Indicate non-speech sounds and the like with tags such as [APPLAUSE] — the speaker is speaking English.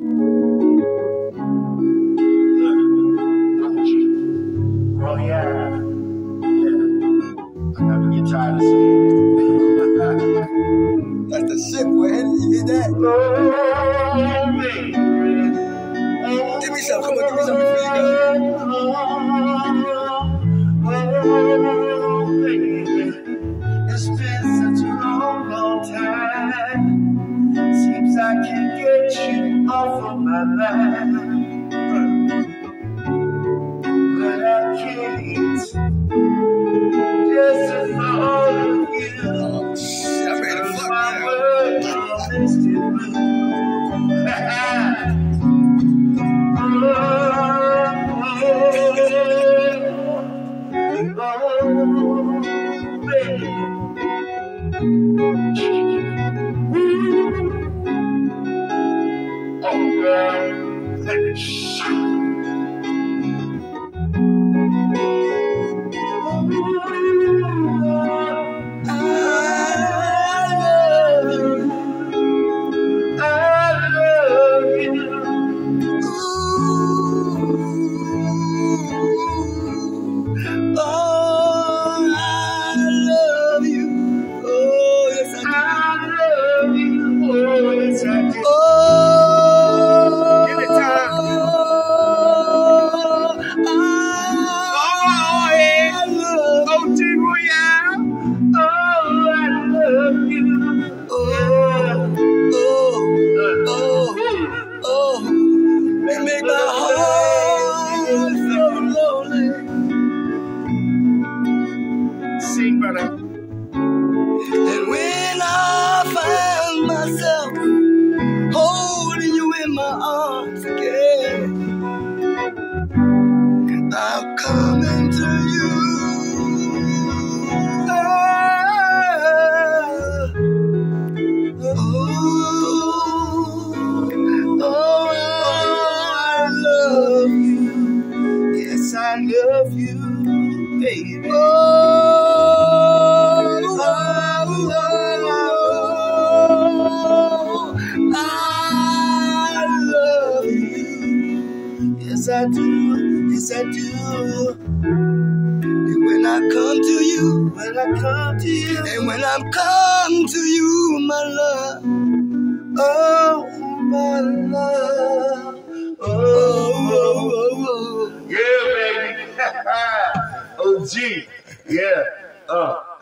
Oh yeah. Yeah. I never get tired of saying That's the shit, boy. You hear that? Oh. Give me some. Come on, give me some before you go. I can't get you off of my mind. I lonely. Oh, I love you. Yes, I do. Yes, I do. And when I come to you, When I come to you, and when I come to you, my love, oh, my love. oh, oh, oh, oh. Yeah, baby. [LAUGHS] OG. Yeah. Uh.